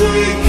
we